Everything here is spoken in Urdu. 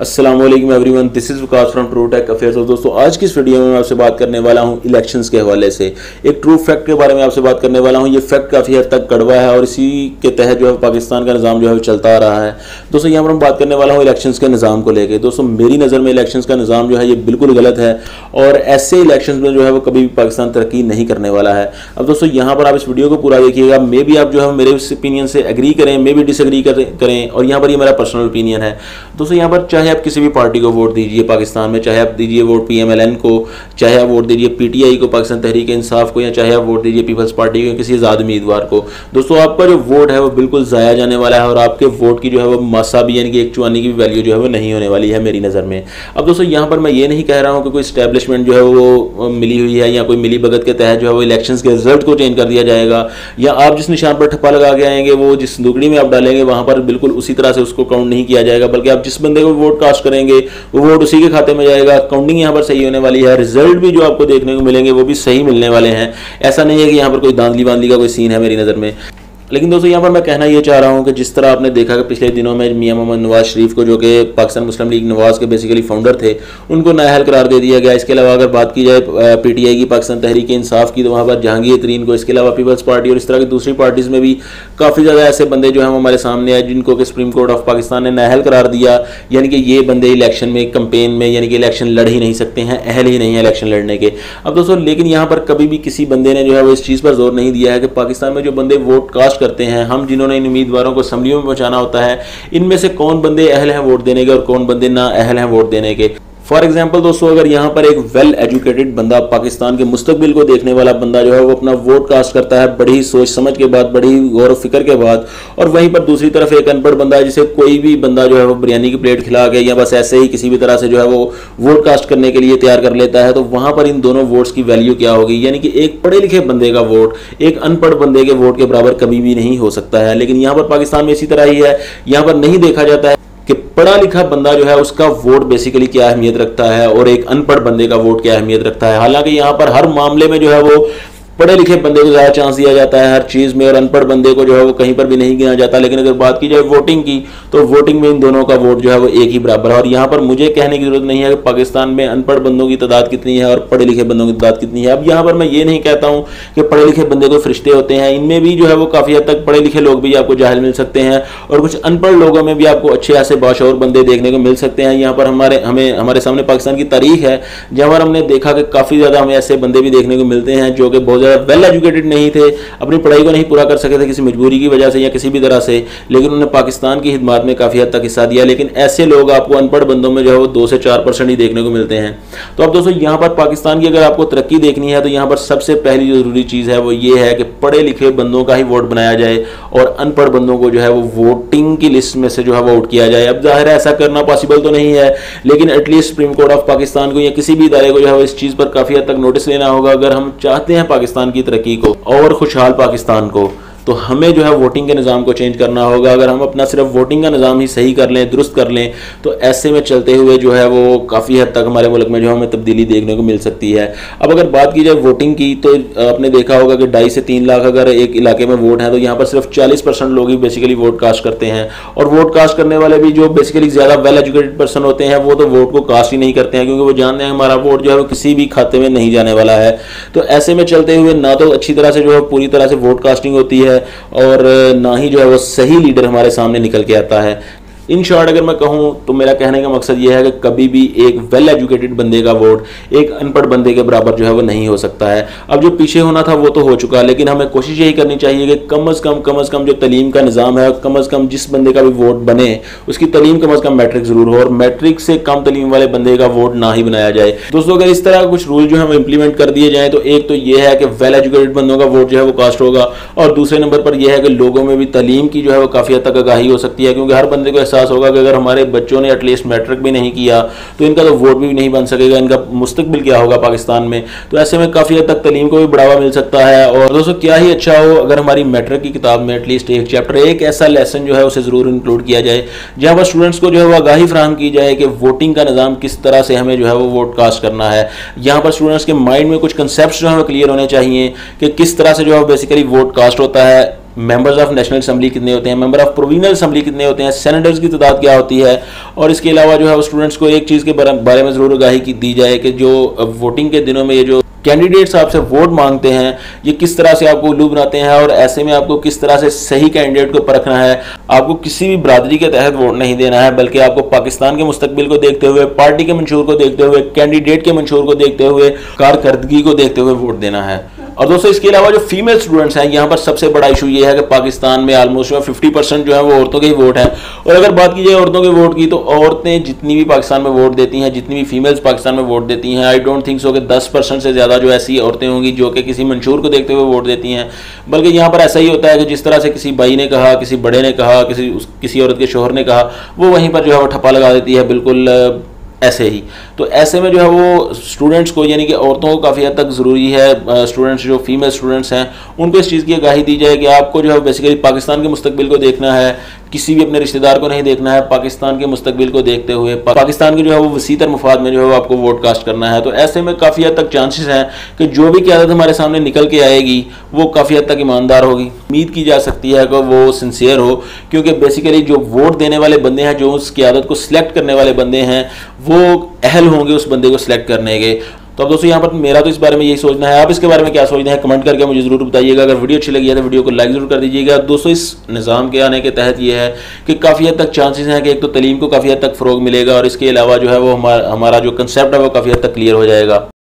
السلام علیکم everyone this is Vikas from true tech affairs دوستوں آج کی اس ویڈیو میں میں آپ سے بات کرنے والا ہوں الیکشنز کے حوالے سے۔ ایک ٹرو فیکٹ کے بارے میں آپ سے بات کرنے والا ہوں، یہ فیکٹ کافی حد تک کڑوا ہے اور اسی کے تحت جو ہے پاکستان کا نظام جو ہے چلتا آ رہا ہے۔ دوستوں یہاں پر میں بات کرنے والا ہوں الیکشنز کے نظام کو لے کے۔ دوستوں میری نظر میں الیکشنز کا نظام جو ہے یہ بالکل غلط ہے اور ایسے الیکشنز میں جو ہے وہ کبھی بھی پاکستان ترقی نہیں کرنے والا ہے۔ اب دوستوں یہاں پر آپ اس ویڈیو کو پورا دیکھیے گا۔ مے بھی آپ جو ہے میرے اس اپینین سے اگری کریں مے بھی ڈس اگری کریں اور یہاں پر یہ میرا پرسنل اپینین ہے۔ دوستوں یہاں پر چاہے چاہے آپ کسی بھی پارٹی کو ووٹ دیجیے پاکستان میں، چاہے آپ دیجیے vote P M L N کو، چاہے آپ ووٹ دیجیے پی ٹی آئی کو، پاکستان تحریک انصاف کو، یا چاہے آپ ووٹ دیجیے پیپلز پارٹی کو کسی آزاد امیدوار کو۔ دوستو، آپ کا جو ووٹ ہے وہ بالکل ضائع جانے والا ہے اور آپ کے ووٹ کی جو ہے وہ ماسا بھی یعنی کہ ایک چوانی کی ویلیو جو ہے وہ نہیں ہونے والی ہے میری نظر میں۔ اب دوستو، یہاں پر میں یہ نہیں کہہ رہا ہوں کہ کوئی اسٹیبلشمنٹ جو ہے وہ ملی ہوئی ہے یا کوئی ملی بگت کے تحت جو ہے وہ الیکشنز کے رزلٹ کو چینج کر دیا جائے گا، یا آپ جس نشان پر ٹھپا لگا کے آئیں گے، وہ جس دگڑی میں آپ ڈالیں گے، وہاں پر بالکل اسی طرح سے اس کو کاؤنٹ نہیں کیا جائے گا، بلکہ آپ جس بندے کو ووٹ کاسٹ کریں گے، وہ ووٹ اسی کے کھاتے میں جائے گا۔ کاؤنٹنگ یہاں پر صحیح ہونے والی ہے۔ رزلٹ بھی جو آپ کو دیکھنے کو ملیں گے، وہ بھی صحیح ملنے والے ہیں۔ ایسا نہیں ہے کہ یہاں پر کوئی داندلی باندلی کا کوئی سین ہے میری نظر میں۔ لیکن دوستو، یہاں پر میں کہنا یہ چاہ رہا ہوں کہ جس طرح آپ نے دیکھا کہ پچھلے دنوں میں میاں محمد نواز شریف کو جو کہ پاکستان مسلم لیگ نواز کے بیسیکلی فاؤنڈر تھے، ان کو نااہل قرار دے دیا گیا۔ اس کے علاوہ اگر بات کی جائے پی ٹی آئی کی، پاکستان تحریک انصاف کی، تو وہاں پر جہانگیر ترین کو، اس کے علاوہ پیپلز پارٹی اور اس طرح کی دوسری پارٹیز میں بھی کافی زیادہ ایسے بندے جو ہیں ہمارے سامنے آئے، جن کو کہ سپریم کورٹ آف پاکستان نے نااہل قرار دیا۔ یعنی کہ یہ بندے الیکشن میں کمپین میں یعنی کہ الیکشن لڑ ہی نہیں سکتے ہیں، اہل ہی نہیں ہے الیکشن لڑنے کے۔ اب دوستو، لیکن یہاں پر کبھی بھی کسی بندے نے جو ہے، وہ اس چیز پر زور نہیں دیا ہے کہ پاکستان میں جو بندے ووٹ کاسٹ کرتے ہیں، ہم جنہوں نے ان امیدواروں کو اسمبلیوں میں پہنچانا ہوتا ہے، ان میں سے کون بندے اہل ہیں ووٹ دینے کے اور کون بندے نہ اہل ہیں ووٹ دینے کے؟ فار ایگزامپل دوستو، اگر یہاں پر ایک ویل ایجوکیٹڈ بندہ پاکستان کے مستقبل کو دیکھنے والا بندہ جو ہے، وہ اپنا ووٹ کاسٹ کرتا ہے، بڑی سوچ سمجھ کے بعد، بڑی غور و فکر کے بعد، اور وہیں پر دوسری طرف ایک ان پڑھ بندہ ہے، جسے کوئی بھی بندہ جو ہے، وہ بریانی کی پلیٹ کھلا کے یا بس ایسے ہی کسی بھی طرح سے جو ہے، وہ ووٹ کاسٹ کرنے کے لیے تیار کر لیتا ہے، تو وہاں پر ان دونوں ووٹس کی ویلیو کیا ہوگی؟ یعنی کہ ایک پڑھے لکھے بندے کا ووٹ ایک ان پڑھ بندے کے ووٹ کے برابر کبھی بھی نہیں ہو سکتا ہے، لیکن یہاں پر پاکستان میں اسی طرح ہی ہے، یہاں پر نہیں دیکھا جاتا ہے۔ کہ پڑھا لکھا بندہ جو ہے اس کا ووٹ بیسیکلی کیا اہمیت رکھتا ہے اور ایک ان پڑھ بندے کا ووٹ کیا اہمیت رکھتا ہے؟ حالانکہ یہاں پر ہر معاملے میں جو ہے وہ پڑھے لکھے بندے کو زیادہ چانس دیا جاتا ہے، ہر چیز میں اور ان پڑھ بندے کو جو ہے وہ کہیں پر بھی نہیں گنا جاتا، لیکن اگر بات کی جائے ووٹنگ کی، تو ووٹنگ میں ان دونوں کا ووٹ جو ہے وہ ایک ہی برابر ہے۔ اور یہاں پر مجھے کہنے کی ضرورت نہیں ہے کہ پاکستان میں ان پڑھ بندوں کی تعداد کتنی ہے اور پڑھے لکھے بندوں کی تعداد کتنی ہے۔ اب یہاں پر میں یہ نہیں کہتا ہوں کہ پڑھے لکھے بندے کو فرشتے ہوتے ہیں، ان میں بھی جو ہے وہ کافی حد تک پڑھے لکھے لوگ بھی آپ کو جاہل مل سکتے ہیں اور کچھ ان پڑھ لوگوں میں بھی آپ کو اچھے ایسے باشعور بندے دیکھنے کو مل سکتے ہیں۔ یہاں پر ہمارے، ہمیں، ہمارے سامنے پاکستان کی تاریخ ہے، جہاں پر ہم نے دیکھا کہ کافی زیادہ ہمیں ایسے بندے بھی دیکھنے کو ملتے ہیں جو کہ بہت زیادہ ویل ایجوکیٹڈ نہیں تھے، اپنی پڑھائی کو نہیں پورا کر سکے تھے کسی مجبوری کی وجہ سے یا کسی بھی طرح سے، لیکن انہوں نے پاکستان کی خدمات میں کافی حد تک حصہ دیا۔ لیکن ایسے لوگ آپ کو ان پڑھ بندوں میں جو ہے وہ دو سے چار پرسنٹ ہی دیکھنے کو ملتے ہیں۔ تو اب دوستوں یہاں پر پاکستان کی اگر آپ کو ترقی دیکھنی ہے، تو یہاں پر سب سے پہلی جو ضروری چیز ہے وہ یہ ہے کہ پڑھے لکھے بندوں کا ہی ووٹ بنایا جائے اور ان پڑھ بندوں کو جو ہے وہ ووٹنگ کی لسٹ میں سے جو ہے ووٹ کیا جائے۔ اب ظاہر ہے ایسا کرنا پاسبل تو نہیں ہے، لیکن at least supreme court of Pakistan کو یا کسی بھی ادارے کو جو ہے وہ اس چیز پر کافی حد تک نوٹس لینا ہوگا۔ اگر ہم چاہتے ہیں پاکستان کی ترقی کو اور خوشحال پاکستان کو۔ تو ہمیں جو ہے ووٹنگ کے نظام کو چینج کرنا ہوگا۔ اگر ہم اپنا صرف ووٹنگ کا نظام ہی صحیح کر لیں، درست کر لیں، تو ایسے میں چلتے ہوئے جو ہے وہ کافی حد تک ہمارے ملک میں جو ہمیں تبدیلی دیکھنے کو مل سکتی ہے۔ اب اگر بات کی جائے ووٹنگ کی، تو آپ نے دیکھا ہوگا کہ ڈھائی سے تین لاکھ اگر ایک علاقے میں ووٹ ہیں، تو یہاں پر صرف چالیس پرسنٹ لوگ ہی بیسیکلی ووٹ کاسٹ کرتے ہیں۔ اور ووٹ کاسٹ کرنے والے بھی جو بیسیکلی زیادہ ویل ایجوکیٹڈ پرسن ہوتے ہیں، وہ تو ووٹ کو کاسٹ ہی نہیں کرتے ہیں، کیونکہ وہ جانتے ہیں ہمارا ووٹ جو ہے وہ کسی بھی کھاتے میں نہیں جانے والا ہے۔ تو ایسے میں چلتے ہوئے نہ تو اچھی طرح سے جو ہے پوری طرح سے ووٹ کاسٹنگ ہوتی ہے اور نہ ہی جو ہے وہ صحیح لیڈر ہمارے سامنے نکل کے آتا ہے۔ ان شارٹ اگر میں کہوں تو میرا کہنے کا مقصد یہ ہے کہ کبھی بھی ایک ویل ایجوکیٹڈ بندے کا ووٹ ایک ان پڑھ بندے کے برابر جو ہے وہ نہیں ہو سکتا ہے۔ اب جو پیچھے ہونا تھا وہ تو ہو چکا لیکن ہمیں کوشش یہی کرنی چاہیے کہ کم از کم کم از کم جو تعلیم کا نظام ہے، کم از کم جس بندے کا بھی ووٹ بنے، اس کی تعلیم کم از کم میٹرک ضرور ہو اور میٹرک سے کم تعلیم والے بندے کا ووٹ نہ ہی بنایا جائے۔ دوستوں اگر اس طرح کچھ رول جو ہم امپلیمنٹ کر دیے جائیں تو ایک تو یہ ہے کہ ویل ایجوکیٹڈ بندوں کا ووٹ جو ہے وہ کاسٹ ہوگا اور دوسرے نمبر پر یہ ہے کہ لوگوں میں بھی تعلیم کی جو ہے وہ کافی حد تک آگاہی ہو سکتی ہے، کیونکہ ہر بندے کو احساس احساس ہوگا کہ اگر ہمارے بچوں نے ایٹ لیسٹ میٹرک بھی نہیں کیا، تو ان کا تو ووٹ بھی نہیں بن سکے گا، ان کا مستقبل کیا ہوگا پاکستان میں۔ تو ایسے میں کافی حد تک تعلیم کو بھی بڑھاوا مل سکتا ہے۔ اور دوستو، کیا ہی اچھا ہو اگر ہماری میٹرک کی کتاب میں ایٹ لیسٹ ایک چیپٹر ایک ایسا لیسن جو ہے اسے ضرور انکلوڈ کیا جائے، جہاں پر اسٹوڈنٹس کو جو ہے وہ آگاہی فراہم کی جائے کہ ووٹنگ کا نظام کس طرح سے ہمیں جو ہے وہ ووٹ کاسٹ کرنا ہے۔ یہاں پر اسٹوڈنٹس کے مائنڈ میں کچھ کنسیپٹس جو ہے وہ کلیئر ہونے چاہیے کہ کس طرح سے جو ہے بیسیکلی ووٹ کاسٹ ہوتا ہے۔ ممبرز آف نیشنل اسمبلی کتنے ہوتے ہیں ممبر آف پروونل اسمبلی کتنے ہوتے ہیں سینیٹرز کی تعداد کیا ہوتی ہے، اور اس کے علاوہ جو ہے اسٹوڈنٹس کو ایک چیز کے بارے میں ضرور آگاہی کی دی جائے کہ جو uh, ووٹنگ کے دنوں میں یہ جو کینڈیڈیٹس آپ سے ووٹ مانگتے ہیں، یہ کس طرح سے آپ کو الو بناتے ہیں اور ایسے میں آپ کو کس طرح سے صحیح کینڈیڈیٹ کو پرکھنا ہے، آپ کو کسی بھی برادری کے تحت ووٹ نہیں دینا ہے، بلکہ آپ کو پاکستان کے مستقبل کو دیکھتے ہوئے، پارٹی کے منشور کو دیکھتے ہوئے کینڈیڈیٹ کے منشور کو دیکھتے ہوئے، کارکردگی کو دیکھتے ہوئے ووٹ دینا ہے۔ اور دوستو، اس کے علاوہ جو فیمیل اسٹوڈنٹس ہیں، یہاں پر سب سے بڑا ایشو یہ ہے کہ پاکستان میں آلموسٹ ففٹی پرسنٹ جو ہے وہ عورتوں کے ہی ووٹ ہیں۔ اور اگر بات کی جائے عورتوں کے ووٹ کی، تو عورتیں جتنی بھی پاکستان میں ووٹ دیتی ہیں، جتنی بھی فیمیلز پاکستان میں ووٹ دیتی ہیں آئی ڈونٹ تھنک سو کہ دس پرسنٹ سے زیادہ جو ایسی عورتیں ہوں گی جو کہ کسی منشور کو دیکھتے ہوئے ووٹ دیتی ہیں۔ بلکہ یہاں پر ایسا ہی ہوتا ہے کہ جس طرح سے کسی بھائی نے کہا، کسی بڑے نے کہا، کسی کسی عورت کے شوہر نے کہا، وہ وہیں پر جو ہے وہ ٹھپا لگا دیتی ہے۔ بالکل ایسے ہی۔ تو ایسے میں جو ہے وہ اسٹوڈنٹس کو یعنی کہ عورتوں کو کافی حد تک ضروری ہے اسٹوڈنٹس جو فیمیل اسٹوڈنٹس ہیں، ان کو اس چیز کی آگاہی دی جائے کہ آپ کو جو ہے بیسیکلی پاکستان کے مستقبل کو دیکھنا ہے۔ کسی بھی اپنے رشتہ دار کو نہیں دیکھنا ہے، پاکستان کے مستقبل کو دیکھتے ہوئے پاکستان کے جو ہے وہ وسیع تر مفاد میں جو ہے وہ آپ کو ووٹ کاسٹ کرنا ہے۔ تو ایسے میں کافی حد تک چانسز ہیں کہ جو بھی قیادت ہمارے سامنے نکل کے آئے گی، وہ کافی حد تک ایماندار ہوگی۔ امید کی جا سکتی ہے کہ وہ سنسیئر ہو، کیونکہ بیسیکلی جو ووٹ دینے والے بندے ہیں، جو اس قیادت کو سلیکٹ کرنے والے بندے ہیں، وہ اہل ہوں گے اس بندے کو سلیکٹ کرنے کے۔ تو اب دوستوں یہاں پر میرا تو اس بارے میں یہی سوچنا ہے۔ آپ اس کے بارے میں کیا سوچنا ہے کمنٹ کر کے مجھے ضرور بتائیے گا۔ اگر ویڈیو اچھی لگی ہے تو ویڈیو کو لائک ضرور کر دیجیے گا۔ دوستوں اس نظام کے آنے کے تحت یہ ہے کہ کافی حد تک چانسز ہیں کہ ایک تو تعلیم کو کافی حد تک فروغ ملے گا اور اس کے علاوہ جو ہے وہ ہمارا جو کنسیپٹ ہے وہ کافی حد تک کلیئر ہو جائے گا۔